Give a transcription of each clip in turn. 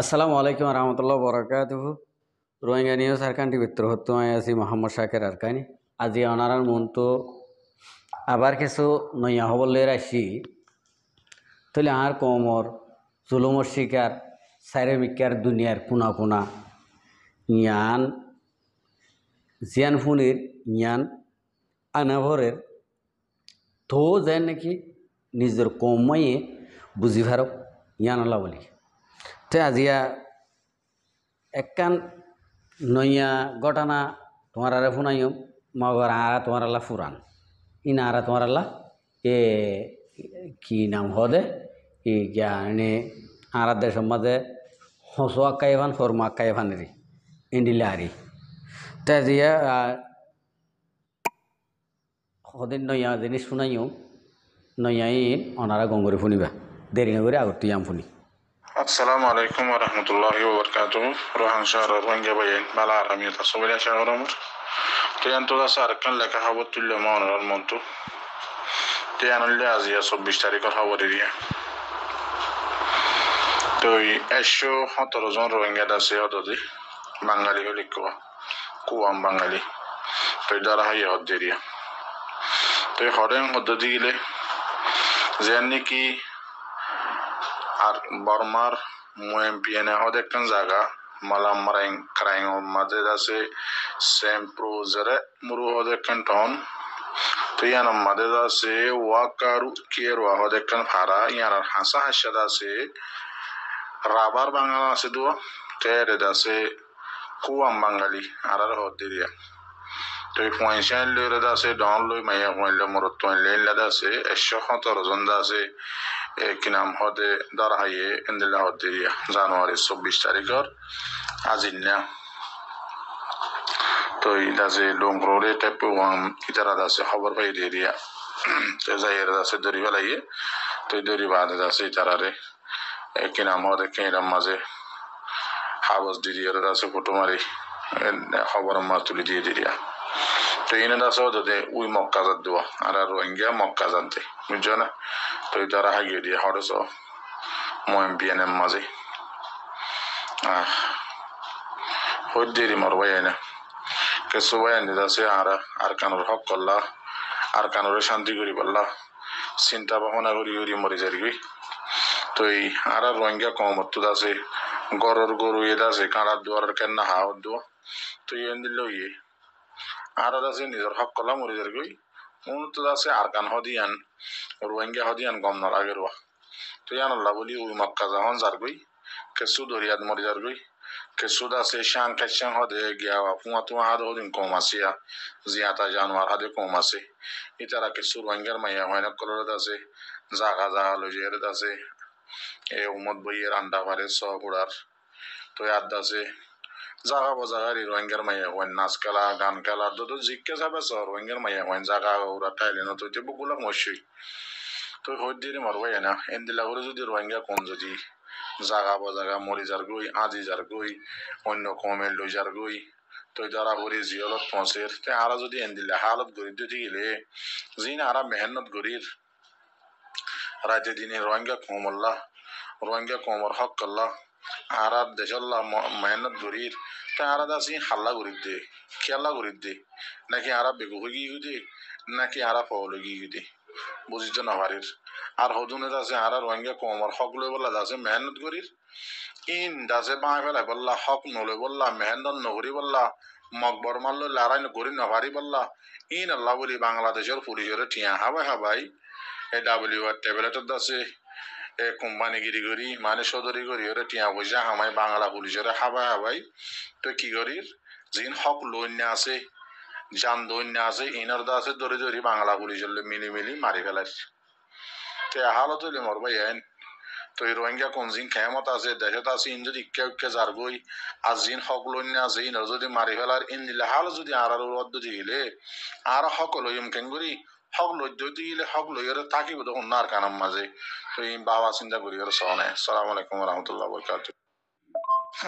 আসসালামু আলাইকুম রহমতুল্লাহ বরকাতুহু। রোহিঙ্গা নিউজ আরকানটি ভিতর হতো আছি মোহাম্মদ শাকের আরকানি। আজি অনারার মন তো আবার কিছু নইয়া হবলের আসি তাহলে আর কমর জুলুমর শিকার সাইরেমিকার দুনিয়ার কোনা কোনা ইয়ান, জিয়ান ফুনির ইয়ান, আনাভরের। তো যায় নাকি নিজের কমাইয়ে বুঝি ভারক ইয়ান আল্লাহ বলি। তে আজিয়া একখান নইয়া ঘটনা তোমার আরে শুনাইও। মগর আরা তোমার আল্লাহ ফুরান। ইনা আরা তোমার আল্লাহ এ কি নাম হদে? ই জ্ঞানে আরা দেশের মাঝে হসো আক্কাই ভান ফরমা আক্কাই ভানেরি ইন্ডিলে হারি তে আজিয়া সদিন নইয়া জিনিস শুনাইও। নইয়াই অনারা গঙ্গরে শুনিবা দেরি নগরে আগত ইয়াম শুনি assalamu wa rahmatullahi wa barakatuh rohan shahar rohingya bayan bala aramiyata sobila shahar amur to yan to sar kan leka habo tulle mon rar montu to yan le azia 24 তারিখৰ হব দিয়া তো একশো সতেরো জন রোহিঙ্গা আছে হদি বাঙালি হলি কুয়া কুয়াম বাঙালি তো দ্বারা হাই হদ দিয়া তো হরেং হদ্দি গিলে যেন নাকি আর বর্মার মুএমপিএনে অনেকখান জায়গা মালাম মারাইং ক্রাইং মাঝে আছে সেম প্রোজারে মুরু অনেকখান টন তো ইয়ান মাঝে আছে ওয়াকারু কিয়ের ওয়া অনেকখান ভাড়া ইয়ার হাসা হাসাদ আছে রাবার বাঙাল আছে দোয়া তেরে আছে কুয়াম বাঙালি আর আর হদ্দি দিয়া তো এই পয়সা লইরে আছে ডন লই মাইয়া হইলে মরত লেন আছে একশো সতেরো জন আছে কি নাম হদে দর হাইয়ে এন্দিলা হদে জানুয়ারি চব্বিশ তারিখর আজিল্লা তো ইটা যে টেপে ওয়াম ইতারা আছে খবর পাই দিয়ে দিয়া। তো যাইয়ের আছে দরি বেলাইয়ে, তো দরি বাঁধে আছে ইতারারে কি নাম হদে কেরাম মাঝে হাবস দিয়ে আছে ফটো মারি খবর মা তুলি দিয়ে দিয়া। তো এনে দাস দে উই মক্কা জাত দেওয়া আর আর রোহিঙ্গা মক্কা দে বুঝছ না তো তারা হাগিয়ে দিয়ে হরস এন এম মাঝে হই দেরি মর ভাই না ভাই আনি দাসে আর আর কানোর হক করলা আর কানোর শান্তি করি বললা চিন্তা ভাবনা করি করি মরি যারি তো এই আর আর রোহিঙ্গা কমত আছে গরর গরু এদা আছে কাঁড়ার দুয়ার কেন না হাওয়ার দোয়া তো ইয়ে দিল ইয়ে আর আছে নিজের হক কলা মরি যার গই মূলত আছে আর কান হদিয়ান রোহিঙ্গা হদিয়ান গম নর আগের ওয়া তো ইয়ান আল্লাহ বলি ওই মক্কা যখন যার গই কেসু দরিয়াত মরি যার গই কেসু আছে শাং খাইশাং হদে গিয়া ফুয়া তুয়া হাদ হদিন কম আছে জিয়াতা জানোয়ার হাদে কম আছে। ইতারা কেসু রোহিঙ্গার মাইয়া হয় না কলরত আছে, জাগা জাগা যে আছে। এ উমত বইয়ের আন্ডা পারে সব উড়ার তো ইয়াদ আছে জাগা বাজাগারি রোহিঙ্গার মাইয়া হইন নাচ খেলা গান খেলা তো জিজ্ঞে যাবে সর রোহিঙ্গার মাইয়া হইন জাগা ওরা টাইলে না তো যে বুকুলা মশই তো হই দিয়ে মারবাই না এন্দিলা করে যদি রোহিঙ্গা কোন যদি জাগা বাজাগা মরি যার গই আজি যার গই অন্য কমে লই যার গই তো যারা হরি জিয়লত পৌঁছের তে আরা যদি এন্দিলা হালত গরিব যদি গেলে জিন আরা মেহনত গরির রাতে দিনে রোহিঙ্গা কমল্লা রোহিঙ্গা কমর হক আল্লাহ আর দেশাল্লাহ মেহনত গরির তা আর দাসি হাল্লা গরিব দে, খেয়াল্লা গরিব দে, নাকি আরা বেগু গিয়ে দে, নাকি আরা ফল গিয়ে দে বুঝিত না পারির আর হদুনে দাসে আর রোহিঙ্গা কমর হক লই বললা দাসে মেহনত গরির ইন দাসে বাঁ ফেলাই বললা, হক নলই বললা মেহনত নগরি বললা, মকবর মারল লারাই গরি নভারি বললা। ইন আল্লাহ বলি বাংলাদেশের পুলিশের টিয়া হাবাই হাবাই, এ ডাব্লিউ আর ট্যাবলেটের দাসে এ কোম্পানি গিরি করি মানে সদরি করি, ওরে টিয়া পয়সা হামাই বাংলা পুলিশের হাবাই হাবাই। তো কি করির যিন হক লইন্য আছে জান দৈন্য আছে, ইনার দা আছে, দরি দরি বাংলা পুলিশের মিলি মিলি মারি ফেলাই। তে হালত হইলে মর ভাই এন তো এই রোহিঙ্গা কোন জিন খেমত আছে, দেশত আছে, ইন যদি ইকে যার গই আর জিন হক লইন্য আছে ইনার যদি মারি ফেলার ইন দিলে হাল যদি আর আর রদ্দ দিলে আর হক লইম কেন করি হক লই যদি গেলে হক লই ওরা থাকিব তখন নার কানাম মাঝে। তো এই বাবা চিন্তা করি ওরা সহনে সালাম আলাইকুম রহমতুল্লাহ বরকাত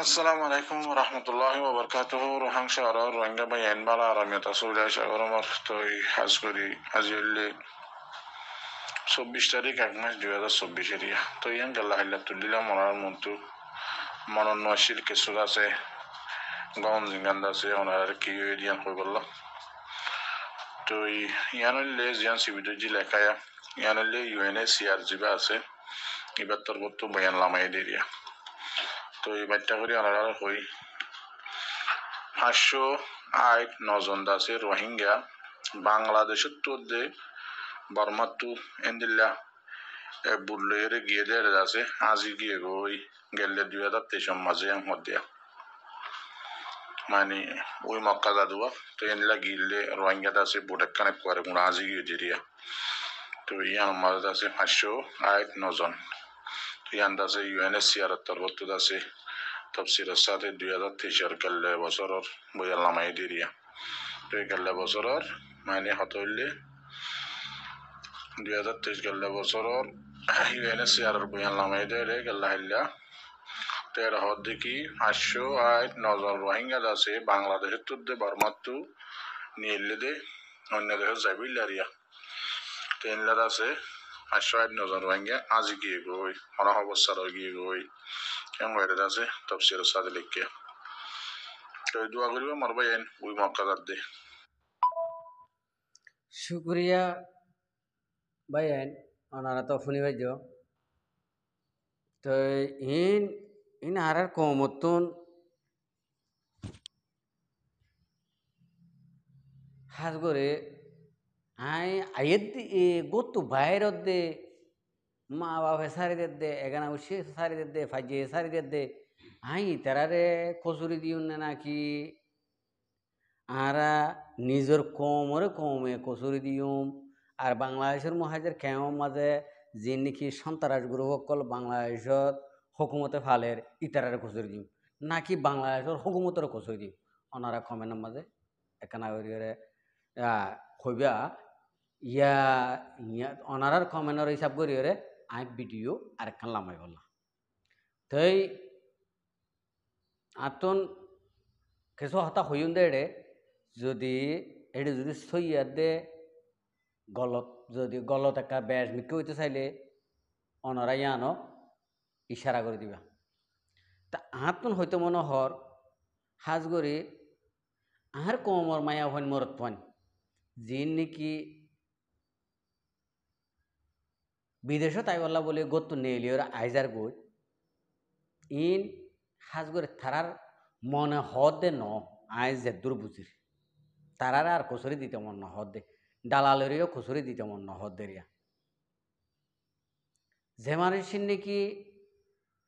আসসালামু আলাইকুম রহমতুল্লাহ বরকাত রোহাং শহর রোহিঙ্গা ভাই, এন বালা আরামিয়তা সুবিধা শহর আমার তো এই হাজ করি আজি হইলে চব্বিশ তারিখ, এক মাস দুই হাজার চব্বিশের ইয়া তো ইয়ান গাল্লা হাইলা তুলিলাম মনার মন্তু মনন নশির কিছু আছে গম জিঙ্গান আছে ওনার কি দিয়ান কই বলল তো ইয়ানলে জিয়ান জি লেখায়া ইয়ানলে ইউএনএসিআর জিবা আছে এবার তোর বর্তু বয়ান লামাই দেরিয়া তো এই বাচ্চা করে ওনারা কই পাঁচশো আট নজন আছে রোহিঙ্গা বাংলাদেশের তোদে বর্মাতু এন্দিল্লা বুল্লয়ের গিয়ে দেড় আছে আজি গিয়ে গই গেলে দুই হাজার তেইশ মাঝে মধ্যে মানে ওই মক্কা দাদুয়া তো এনলা গিলে রোহিঙ্গা আছে বোটেক কানেক্ট করে কোনো আজি গিয়ে দিরিয়া তো ইয়ান মাঝে আছে পাঁচশো আট নজন তো ইয়ান আছে ইউএনএসসিআর তরবত আছে তফসিলের সাথে দুই হাজার তেইশের গেলে বছরের বইয়াল নামাই দিরিয়া তো গেলে বছরের মানে হত হইলে দুই হাজার তেইশ গেলে বছরের ইউএনএসসিআর বইয়াল নামাই দেয় গেলে হাইলা তেরো হদ দেখি পাঁচশো আট নজন রোহিঙ্গা আছে, বাংলাদেশের তুদ্দে বর্মাত্তু দে অন্য দেশের যাবিল্লারিয়া তো এনলাদ আছে পাঁচশো আট নজন রোহিঙ্গা, আজি গিয়ে গই অনাহ অবস্থার গিয়ে গই কেমন আছে তফসির সাথে লিখে তো দোয়া করিব, মরবা এন, ওই মক্কা দে। শুক্রিয়া ভাইয়েন ওনারা তো শুনি ভাইজ তো ইন ইন আর আর কমতন। হাজ করে আই আয়ের গোতু বাইরত দে, মা বাপে সারি দে, এগানা উসে সারি দে, ফাইজে সারি দে। আই, তারারে কচুরি দিও না নাকি? আরা নিজের কমরে কমে কচুরি দিউম। আর বাংলাদেশের মহাজের কেম মাঝে যে নাকি সন্তারাস গ্রহকল বাংলাদেশত হকুমতে ফালের ইতারারে কচুরি দিম। নাকি বাংলাদেশের হকুমতের কচুরি দিম। ওনারা কমেন্টের মাঝে একানা করিয়ে কইবা ইয়া ইয়া ওনারার কমেন্টের হিসাব করিয়ে আই ভিডিও আর একখান লামাই বললাম। তাই আতন কিছু হতা হইন দে যদি এটি যদি সইয়ার দে, গলত, যদি গলত একটা ব্যাস মিকে হইতে চাইলে অনরা ইয়ানো ইশারা করে দিবা। তা আহাতন হয়তো মনে হর হাজ করে আহার কমর মায়া হন মরত পান যিন নাকি বিদেশত তাই বললা বলে গত নেলিওর আইজার গই। ইন হাজ করে থারার মনে হদ ন, আইজ যে দূর বুঝির। তারার আর কচুরি দিতে মন ন হদ দে, দালালেরিও খুচুরি দিতে মন ন হদ দেরিয়া যে মানুষের নাকি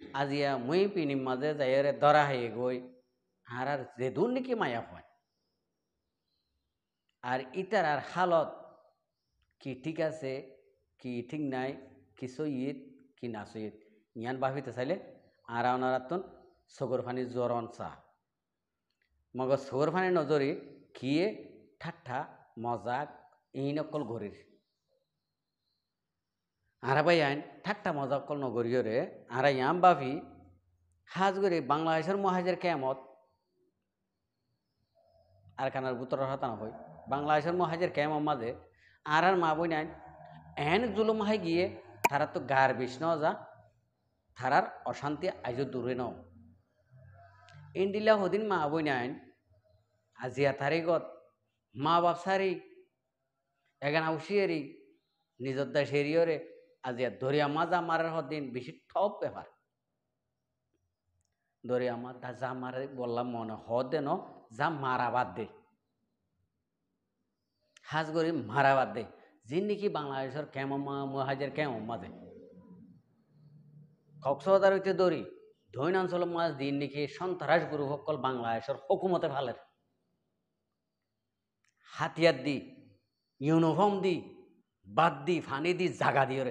আজিয়া মুই পিনিম মাঝে যাইরে দরা হয়ে আর আর যে দূর নাকি মায়া হয় আর ইতার আর হালত কি ঠিক আছে কি ঠিক নাই কি সইদ কি না সইদ ইয়ান ভাবিতে চাইলে আর ওনারাতন চকুর ফানি জ্বরন চা মগ চকুর ফানি নজরি কিয়ে ঠাট্টা মজাক ইন অকল ঘড়ির আর ভাই আইন ঠাট্টা মজা অকল নগরীয়রে। আর ইয়াম ভাবি হাজ করে বাংলাদেশের মহাজের কেমত আর কানার বুতর হতা না হয় বাংলাদেশের মহাজের কেমন মাঝে আর আর মা বই নাই এন জুলুম হাই গিয়ে তারা তো গার বিষ যা, তারার অশান্তি আইজ দূরে ন ইন্ডিলা হদিন মা বই নাই আজিয়া তারিখত মা বাপ সারি, এগানা উসিয়েরি নিজর দেশ এরিয়রে আজিয়া দরিয়া মাজা মারার হদিন বেশি টপ ব্যাপার দরিয়া মা যা মারে বললাম মনে হদ ন, যা মারা বাদ দে। হাজ করি মারা বাদ দে। নাকি বাংলাদেশের কেমন মহাজের কেমন মাঝে কক্সবাজার হইতে দৌড়ি দৈনাঞ্চল মাছ দিন নাকি সন্ত্রাস গুরু সকল বাংলাদেশের হকুমতে ভালের হাতিয়ার দি ইউনিফর্ম দি, বাদ দি, ফানি দি, জাগা দিয়ে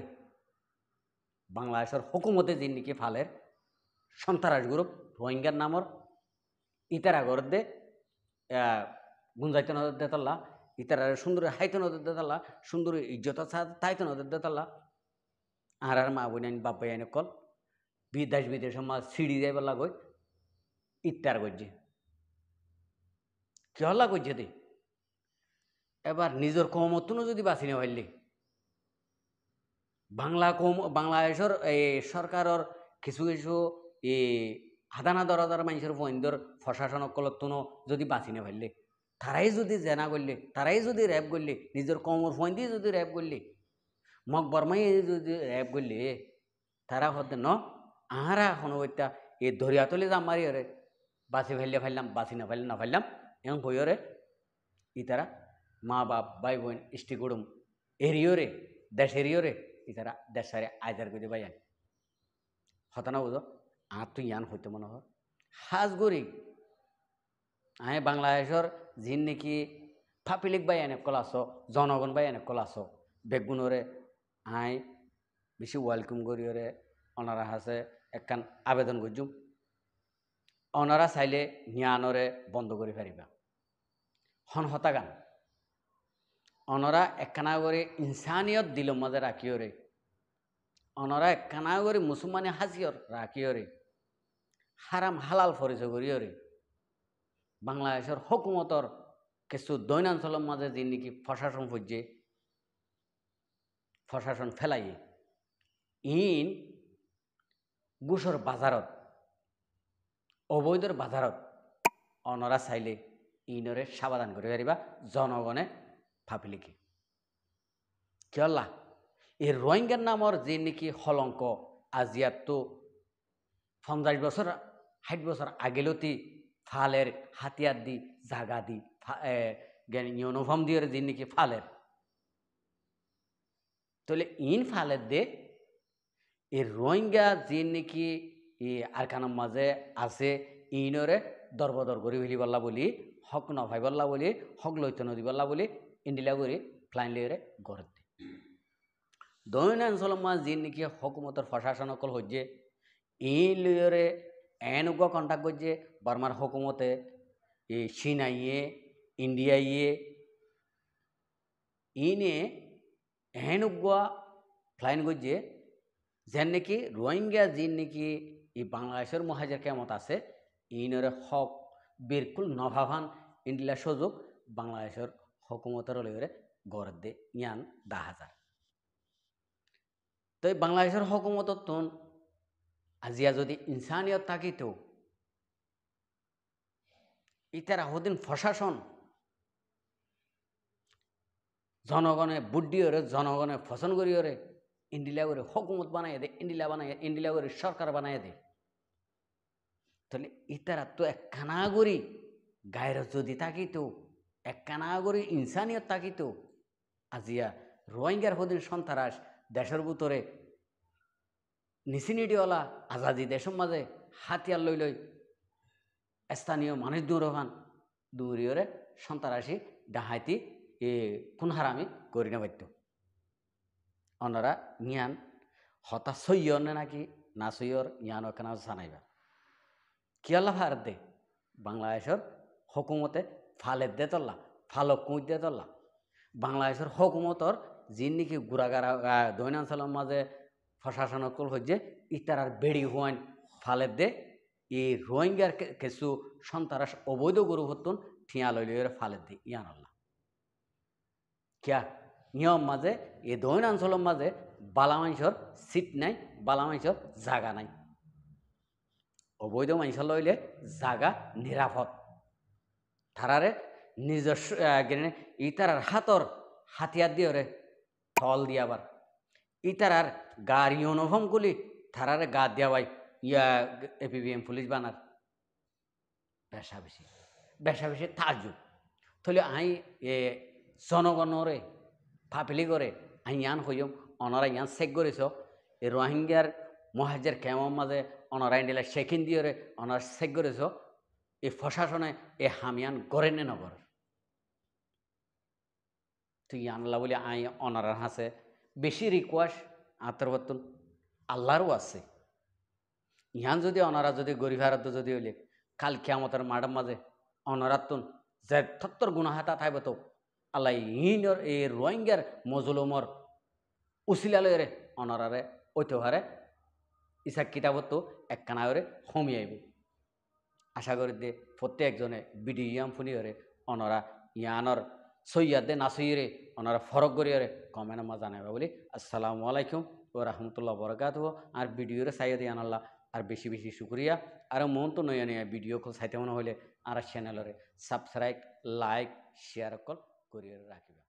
বাংলাদেশের হকুমতে যিন নাকি ফালের সন্ত্রাস গ্রুপ রোহিঙ্গার নামর ইতারা ঘর দে গুঞ্জাইতে নদর দেতাল্লা ইতারা সুন্দর হাইতে নদর দেতাল্লা সুন্দর ইজ্জত তাইতে নদর দেতাল্লা আর আর মা বোন বাপ আইনে কল বিদেশ বিদেশ মা সিঁড়ি যাইবার লাগই ইত্যার করছে কি হল্লা করছে দে? এবার নিজের কমতনও যদি বাঁচি না পারলি বাংলা কম বাংলাদেশের এই সরকারের কিছু কিছু এই হাদানা দরদার মানুষের বন্ধর প্রশাসন কলতুনো যদি বাঁচি না পারলে তারাই যদি জেনা করলে তারাই যদি র্যাপ করলে নিজের কমর ফন্দি যদি র্যাপ করলে মক বর্মাই যদি র্যাপ করলে তারা হতে ন আহারা কোনো একটা এ ধরিয়া যাম মারি রে বাঁচি ফেললে ফেললাম বাঁচি না ফেললে না ফেললাম এমন হইও ই তারা মা বাপ ভাই বোন ইষ্টি কুড়ুম এরিও রে দেশ এরিও রে ই তারা দেশ সারে আয়দার করে বাইয়ান। হতা না বুঝো আর তুই ইয়ান হইতে মনে হয়। হাজগুড়ি আয় বাংলাদেশর যিন নাকি ফাপিলিক বাই এনে কলাস, জনগণ বাই এনে কলাস, বেগুনরে আয় বেশি ওয়েলকাম করিওরে অনারা হাসে একখান আবেদন করছুম অনারা চাইলে জ্ঞানরে বন্ধ করে ফারিবা। হন হতাগান। অনরা একখানা করে ইনসানিয়ত দিল মাঝে রাখিওরে অনরা একখানা করে মুসলমানে হাজিয়র রাখিওরে হারাম হালাল ফরিচ করিওরে বাংলাদেশের হকুমতর কিছু দৈনাঞ্চলের মাঝে যে নাকি প্রশাসন ফজ্জে প্রশাসন ফেলাইয়ে, ইন গুসর বাজারত, অবৈধর বাজারত অনরা চাইলে ইনরে সাবধান করে পারিবা। জনগণে ভাবিলিকে কিয়লা এই রোহিঙ্গার নামর যে নাকি হলঙ্ক আজিয়াতো পঞ্চাশ বছর ষাট বছর আগেলতি ফালের হাতিয়ার দি, জাগা দি ইউনিফর্ম দিয়ে যে নাকি ফালের তাহলে ইন ফালের দে, এই রোহিঙ্গা যে নাকি ই আরকানার মাঝে আছে ইনরে দরবদর করে ফেলি বললা বলি, হক নভাই বললা বলি, হক লইত নদী বললা বলি গড়ে দে দৈনাঞ্চলের মাঝ যে নাকি হকুমতর প্রশাসন অকল হচ্ছে এই লিয়রে এনুগ কন্টাক্ট করছে বার্মার হকুমতে চীন আইয়ে ইন্ডিয়া ইয়ে ইনে এনুগুয়া ফ্লাইন করছে যেন নাকি রোহিঙ্গা যিন নাকি এই বাংলাদেশের মহাজের কেমত আছে ইনরে হক, বিলকুল নভাভান ইন্ডিয়া সুযোগ বাংলাদেশের হকুমতৰ লৈৰে গঢ় দে ইয়ান দাহ যায় তই বাংলাদেশৰ হকুমতত তোন আজিয়া যদি ইনচানিয়ত থাকিতো ইতাৰ আহুদিন প্ৰশাসন জনগণে বুদ্ধি অৰে জনগণে ফচন কৰি অৰে ইণ্ডিলা কৰি হকুমত বনাই দে ইণ্ডিলা বনাই ইণ্ডিলা কৰি চৰকাৰ বনাই দে। তলে ইতাৰাতো একানা কৰি গাইৰ যদি থাকিতো একখানা করি ইনসানিয়ত থাকিত আজিয়া রোহিঙ্গার হদিন সন্তারাস দেশের ভিতরে নিচিনিটিওয়ালা আজাদি দেশের মাঝে হাতিয়ার লই লই স্থানীয় মানুষ দূরহান দূরিয়রে সন্তারাসী ডাহাইতি এ কোন হারামি করি না পারত অনারা জ্ঞান হতা নে নাকি না সৈয়র জ্ঞান ওখানে জানাইবা। কি আল্লাহ ভারত দে, বাংলাদেশের হকুমতে ফালের দে তল্লা, ফালক কুঁচ দে তল্লা। বাংলাদেশের হকুমতর যিন নাকি গুড়াগারা দৈনাঞ্চলের মাঝে প্রশাসনকল হচ্ছে ইতারার বেড়ি হুয়াইন ফালের দে। এই রোহিঙ্গার কিছু সন্তারাস অবৈধ গরু হতুন ঠিয়া লই লইয়ের ফালের দে ইয়ান আল্লাহ। কিয়া, নিয়ম মাঝে এই দৈনাঞ্চলের মাঝে বালা মানুষের সিট নাই বালা মানুষের জাগা নাই। অবৈধ মানুষ লইলে জাগা নিরাপদ। তারারে নিজস্ব ইতারার হাতর হাতিয়ার দিয়ে রে তল দিয়ে আবার ইতারার গার ইউনিফর্মগুলি থারারে গা দেওয়াই ইয়া, এপিবিএম পুলিশ বানার বেশা বেশি বেশা বেশি তাজু। তাহলে আই এ জনগণরে ফাপিলি করে আই ইয়ান হইম অনরা ইয়ান চেক করেছ এই রোহিঙ্গার মহাজের কেমন মাঝে অনরা ইন্ডিলা চেকিন দিয়ে অনার চেক করেছ এই প্রশাসনে এ হামিয়ান গড়ে নে নগর। তুই আনলা বলে আই অনারার হাসে। বেশি রিকোয়েস্ট আত্মবর্তন আল্লাহরও আছে। ইহান যদি অনারা যদি গরিব হারাত যদি হইলে, কাল কেমতের মাডাম মাঝে অনারাত্তন যে থত্তর গুণাহাতা থাকবে তো, আল্লাহ ইনর এই রোহিঙ্গার মজলুমর উচিলালয়রে অনারারে, ঐতিহারে ইসা কিতাবত একখানা করে হমি আইব আশা করি দে প্রত্যেকজনে বিডি ইয়াম ফুনিয়রে অনরা ইয়ানর সৈয়াদে না সইরে ওনারা ফরক করিয়ে কমেন্ট মা জানাবে বলি আসসালামু আলাইকুম ও রহমতুল্লাহ বরকাত আর ভিডিওরে সাইয়াদ আনাল্লাহ আর বেশি বেশি শুক্রিয়া আর মন তো নয়া নয়া ভিডিও কল চাইতে মনে হলে আর চ্যানেলরে সাবস্ক্রাইব লাইক শেয়ার কল করিয়ে রাখিবা